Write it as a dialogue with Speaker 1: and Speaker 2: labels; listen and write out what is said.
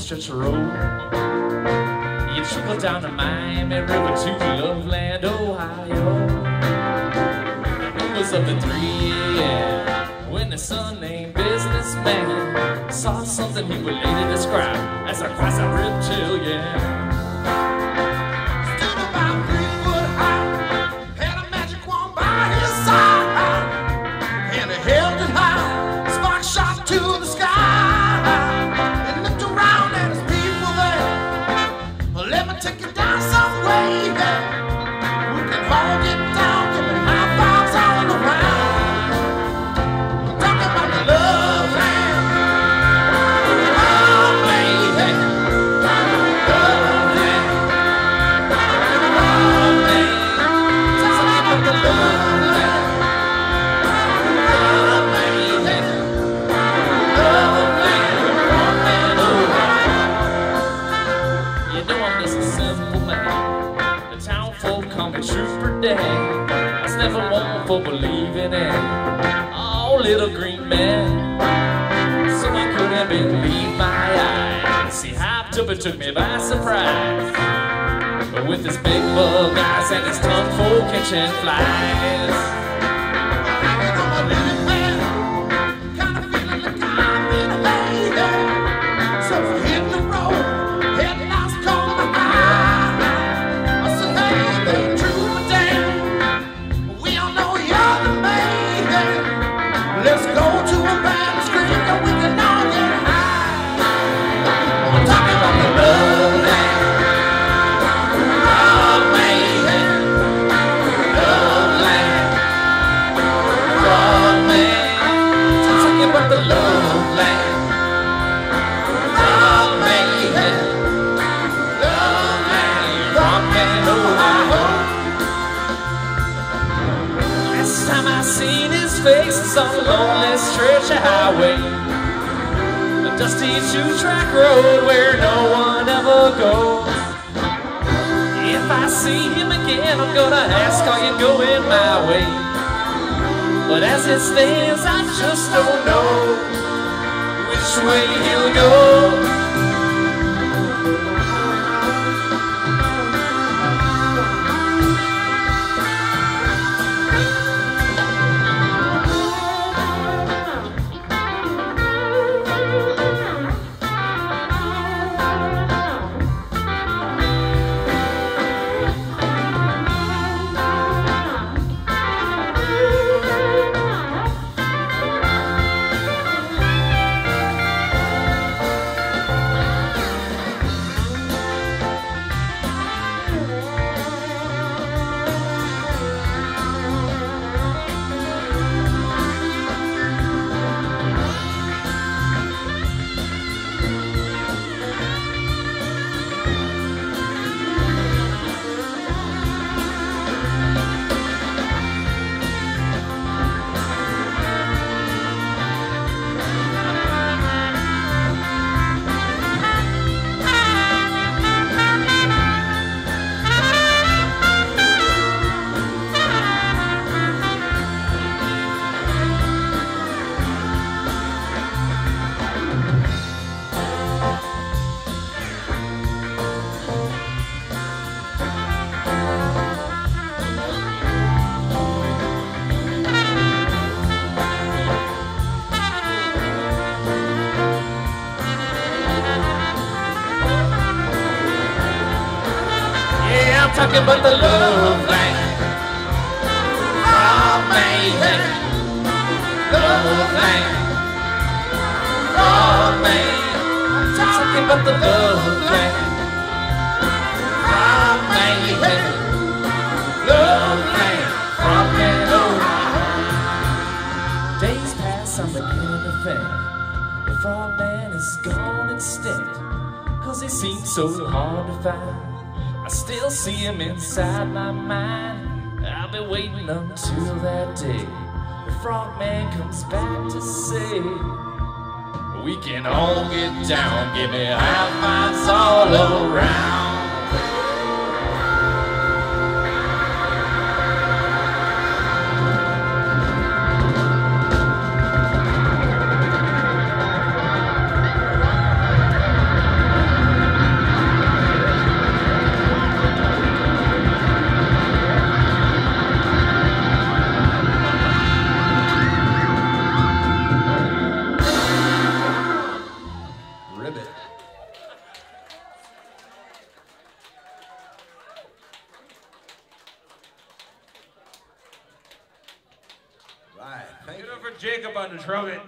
Speaker 1: stretch of road. You trickle down the Miami River to Loveland, Ohio. It was up at 3 a.m. when the son named businessman saw something he would later describe as a quasi-ripped chill, never one for believing in oh little green man. So I couldn't believe my eyes. See, hopped up and took me by surprise. But with his big bug eyes and his tongue for catching flies. Seen his face is on a lonely stretch of highway. A dusty two-track road where no one ever goes. If I see him again, I'm gonna ask, are you going my way? But as it stands, I just don't know which way he'll go. Talking about the Loveland.
Speaker 2: Oh. Loveland. Oh, man.
Speaker 1: Talking about the love
Speaker 2: baby. Love
Speaker 1: roll. Days pass, I'm beginning to think the frog man is gone instead. Cause he seems so hard to find. Still see him inside my mind. I'll be waiting until that day. The frogman comes back to say, We can all get down, give me high fives all around.
Speaker 3: Get for Jacob on the trumpet.